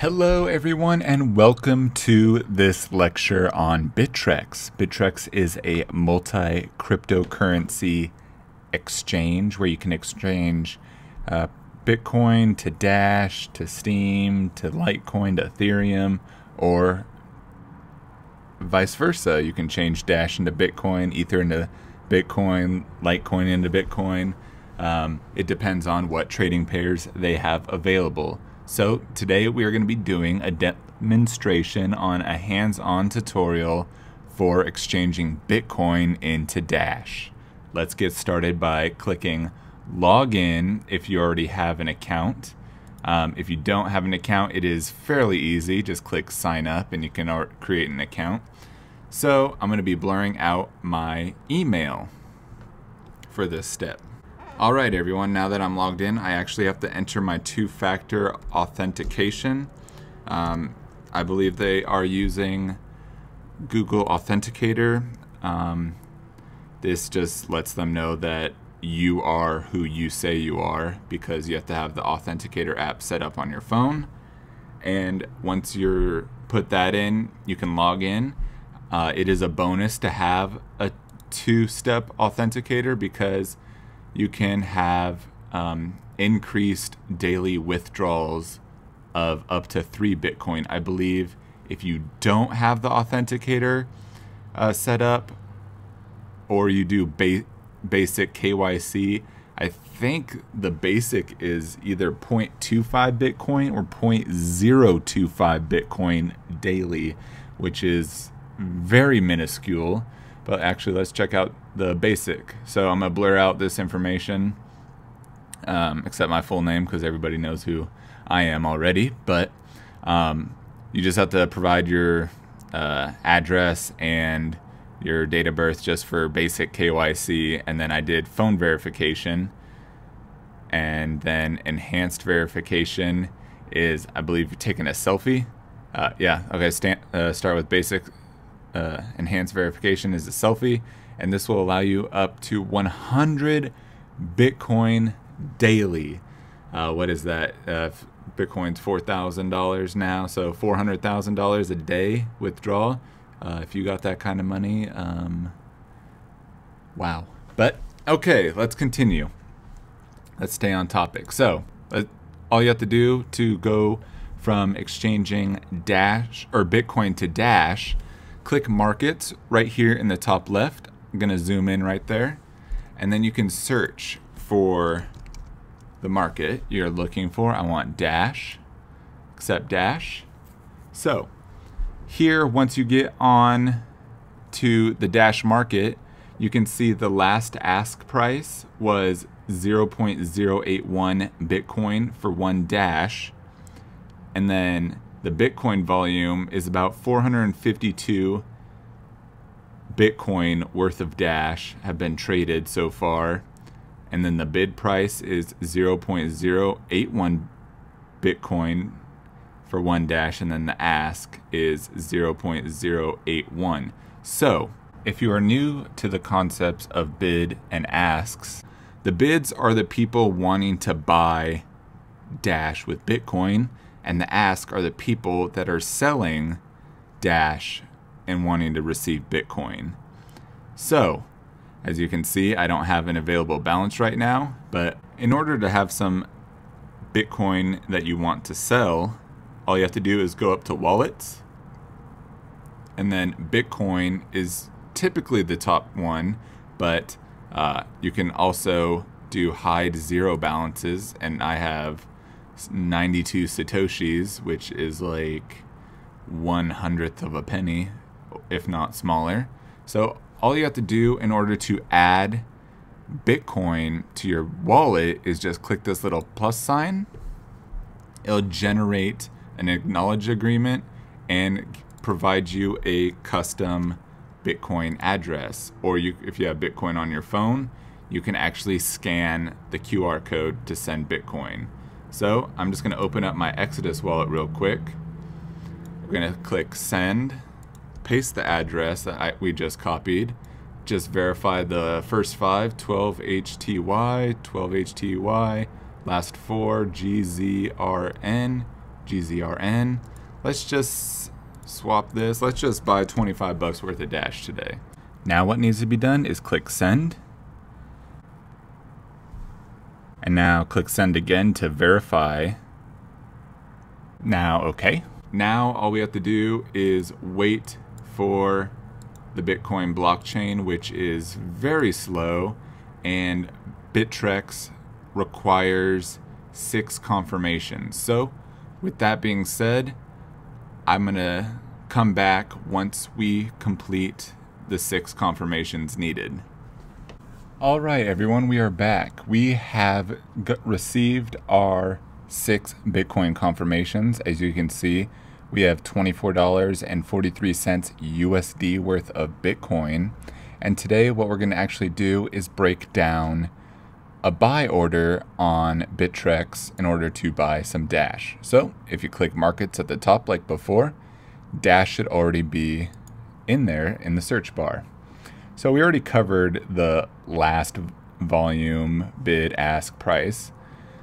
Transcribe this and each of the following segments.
Hello, everyone, and welcome to this lecture on Bittrex. Bittrex is a multi cryptocurrency exchange where you can exchange uh, Bitcoin to Dash to Steem, to Litecoin to Ethereum or vice versa. You can change Dash into Bitcoin, Ether into Bitcoin, Litecoin into Bitcoin. Um, it depends on what trading pairs they have available. So today we are going to be doing a demonstration on a hands-on tutorial for exchanging Bitcoin into Dash. Let's get started by clicking login if you already have an account. Um, if you don't have an account, it is fairly easy. Just click sign up and you can create an account. So I'm going to be blurring out my email for this step. Alright everyone, now that I'm logged in, I actually have to enter my two-factor authentication. Um, I believe they are using Google Authenticator. Um, this just lets them know that you are who you say you are because you have to have the Authenticator app set up on your phone. And once you're put that in, you can log in. Uh, it is a bonus to have a two-step authenticator because you can have um, increased daily withdrawals of up to three Bitcoin. I believe if you don't have the authenticator uh, set up or you do ba basic KYC, I think the basic is either 0.25 Bitcoin or 0.025 Bitcoin daily, which is very minuscule. But actually, let's check out the basic. So I'm going to blur out this information, um, except my full name because everybody knows who I am already. But um, you just have to provide your uh, address and your date of birth just for basic KYC. And then I did phone verification. And then enhanced verification is, I believe, taking a selfie. Uh, yeah, okay, stand, uh, start with basic uh, enhanced verification is a selfie, and this will allow you up to 100 Bitcoin daily. Uh, what is that? Uh, Bitcoin's $4,000 now, so $400,000 a day withdrawal. Uh, if you got that kind of money, um, wow. But okay, let's continue. Let's stay on topic. So, uh, all you have to do to go from exchanging Dash or Bitcoin to Dash click markets right here in the top left. I'm going to zoom in right there. And then you can search for the market you're looking for. I want Dash, accept Dash. So here, once you get on to the Dash market, you can see the last ask price was 0.081 Bitcoin for one Dash. And then the Bitcoin volume is about 452 Bitcoin worth of Dash have been traded so far. And then the bid price is 0.081 Bitcoin for one Dash, and then the ask is 0.081. So, if you are new to the concepts of bid and asks, the bids are the people wanting to buy Dash with Bitcoin, and the ask are the people that are selling Dash and wanting to receive Bitcoin. So, as you can see, I don't have an available balance right now, but in order to have some Bitcoin that you want to sell, all you have to do is go up to wallets, and then Bitcoin is typically the top one, but uh, you can also do hide zero balances, and I have 92 satoshis, which is like one hundredth of a penny, if not smaller. So all you have to do in order to add Bitcoin to your wallet is just click this little plus sign. It'll generate an acknowledge agreement and provide you a custom Bitcoin address. Or you, if you have Bitcoin on your phone, you can actually scan the QR code to send Bitcoin. So I'm just going to open up my Exodus wallet real quick. We're going to click send, paste the address that I, we just copied, just verify the first five, 12HTY, 12HTY, last four, GZRN, GZRN. Let's just swap this. Let's just buy 25 bucks worth of Dash today. Now what needs to be done is click send. And now click send again to verify. Now, okay. Now all we have to do is wait for the Bitcoin blockchain, which is very slow, and Bittrex requires six confirmations. So, with that being said, I'm going to come back once we complete the six confirmations needed. All right, everyone, we are back. We have received our six Bitcoin confirmations. As you can see, we have $24.43 USD worth of Bitcoin. And today, what we're going to actually do is break down a buy order on Bittrex in order to buy some Dash. So if you click markets at the top like before, Dash should already be in there in the search bar. So we already covered the last volume bid ask price.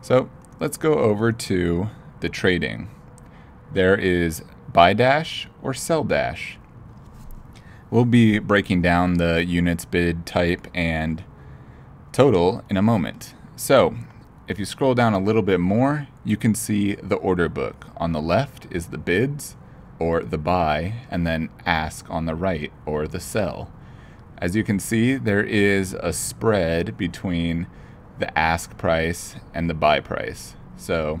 So let's go over to the trading. There is buy dash or sell dash. We'll be breaking down the units bid type and total in a moment. So if you scroll down a little bit more, you can see the order book. On the left is the bids or the buy, and then ask on the right or the sell. As you can see, there is a spread between the ask price and the buy price. So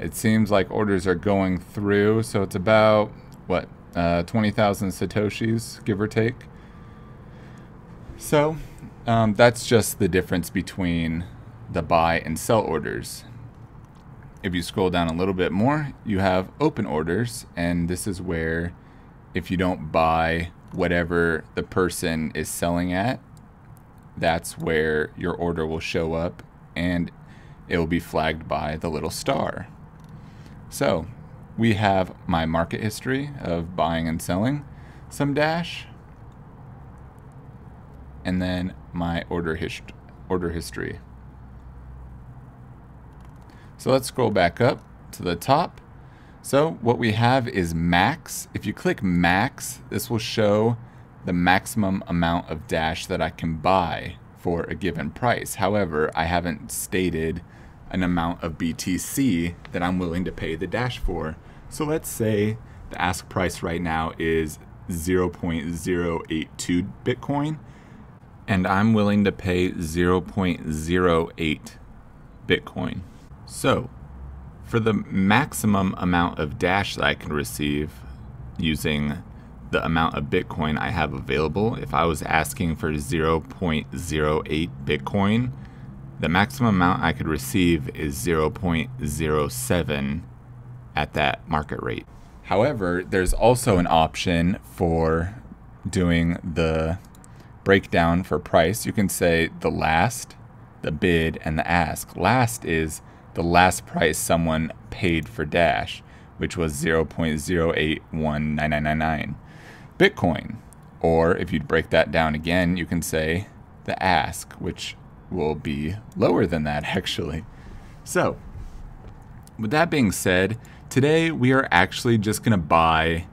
it seems like orders are going through. So it's about, what, uh, 20,000 Satoshis, give or take. So um, that's just the difference between the buy and sell orders. If you scroll down a little bit more, you have open orders, and this is where if you don't buy whatever the person is selling at, that's where your order will show up and it will be flagged by the little star. So we have my market history of buying and selling some Dash and then my order, hist order history. So let's scroll back up to the top. So what we have is max. If you click max, this will show the maximum amount of Dash that I can buy for a given price. However, I haven't stated an amount of BTC that I'm willing to pay the Dash for. So let's say the ask price right now is 0.082 Bitcoin and I'm willing to pay 0.08 Bitcoin. So, for the maximum amount of Dash that I can receive using the amount of Bitcoin I have available, if I was asking for 0.08 Bitcoin, the maximum amount I could receive is 0.07 at that market rate. However, there's also an option for doing the breakdown for price, you can say the last, the bid, and the ask. Last is the last price someone paid for Dash, which was 0.081999 Bitcoin. Or if you break that down again, you can say the ask, which will be lower than that actually. So, with that being said, today we are actually just going to buy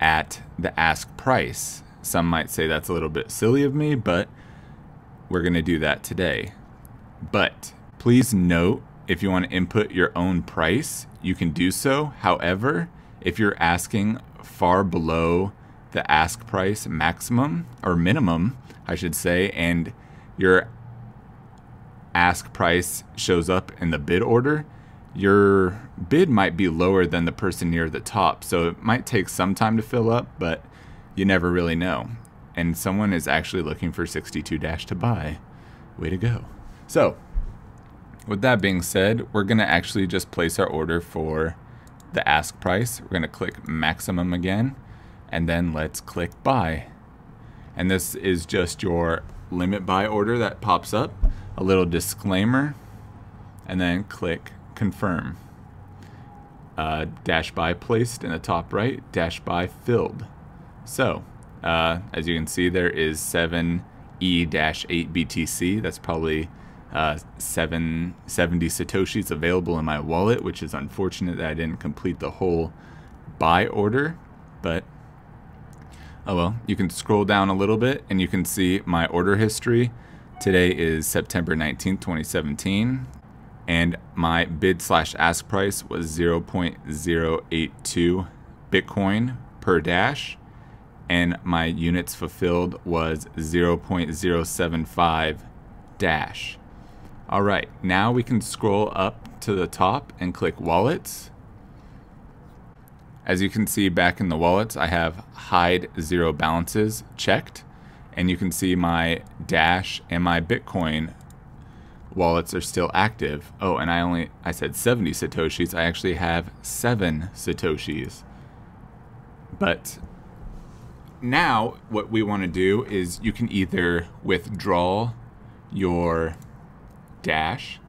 at the ask price. Some might say that's a little bit silly of me, but we're going to do that today. But please note if you want to input your own price, you can do so. However, if you're asking far below the ask price maximum or minimum, I should say, and your ask price shows up in the bid order, your bid might be lower than the person near the top. So it might take some time to fill up, but you never really know. And someone is actually looking for 62 Dash to buy. Way to go. So, with that being said, we're going to actually just place our order for the ask price. We're going to click maximum again, and then let's click buy. And this is just your limit buy order that pops up, a little disclaimer, and then click confirm. Uh, dash buy placed in the top right, dash buy filled. So, uh, as you can see, there is 7E-8 BTC. That's probably uh, seven, 70 Satoshis available in my wallet, which is unfortunate that I didn't complete the whole buy order. But oh well, you can scroll down a little bit and you can see my order history. Today is September 19th, 2017 and my bid slash ask price was 0.082 Bitcoin per dash, and my units fulfilled was 0.075 dash. All right, now we can scroll up to the top and click wallets. As you can see back in the wallets, I have hide zero balances checked, and you can see my dash and my Bitcoin wallets are still active. Oh, and I only, I said 70 Satoshis. I actually have seven Satoshis. But now what we want to do is you can either withdraw your Dash.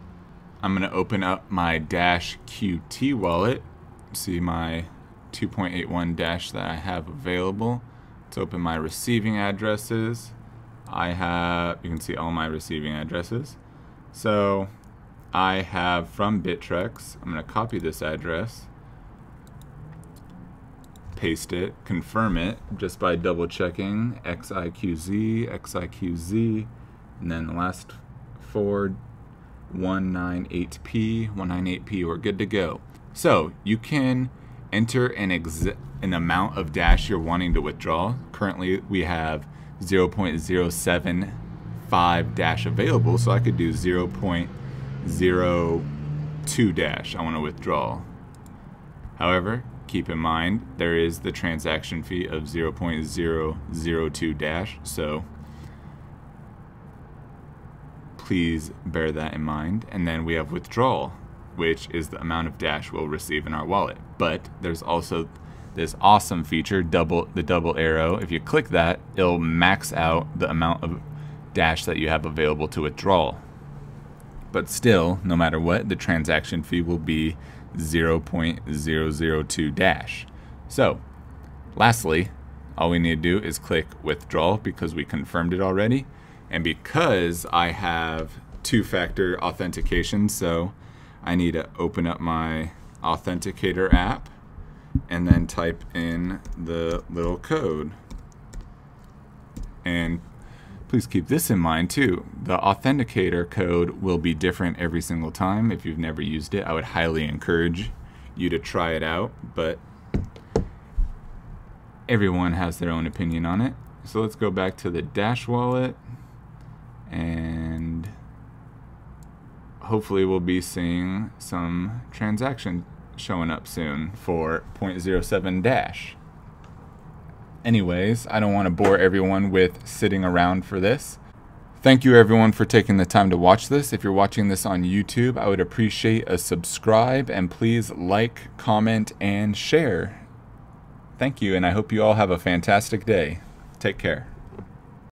I'm going to open up my Dash QT wallet. See my 2.81 Dash that I have available. Let's open my receiving addresses. I have, you can see all my receiving addresses. So I have from Bittrex, I'm going to copy this address, paste it, confirm it just by double checking XIQZ, XIQZ, and then the last four 198p, 198p, we're good to go. So you can enter an, an amount of dash you're wanting to withdraw. Currently we have 0.075 dash available, so I could do 0 0.02 dash I want to withdraw. However, keep in mind there is the transaction fee of 0.002 dash, so please bear that in mind. And then we have withdrawal, which is the amount of dash we'll receive in our wallet. But there's also this awesome feature, double the double arrow. If you click that, it'll max out the amount of dash that you have available to withdraw. But still, no matter what, the transaction fee will be 0.002 dash. So, lastly, all we need to do is click withdraw because we confirmed it already. And because I have two-factor authentication, so I need to open up my authenticator app and then type in the little code. And Please keep this in mind too. The authenticator code will be different every single time. If you've never used it, I would highly encourage you to try it out, but everyone has their own opinion on it. So let's go back to the Dash wallet and hopefully we'll be seeing some transaction showing up soon for 0.07 Dash. Anyways, I don't want to bore everyone with sitting around for this. Thank you everyone for taking the time to watch this. If you're watching this on YouTube, I would appreciate a subscribe and please like, comment, and share. Thank you, and I hope you all have a fantastic day. Take care.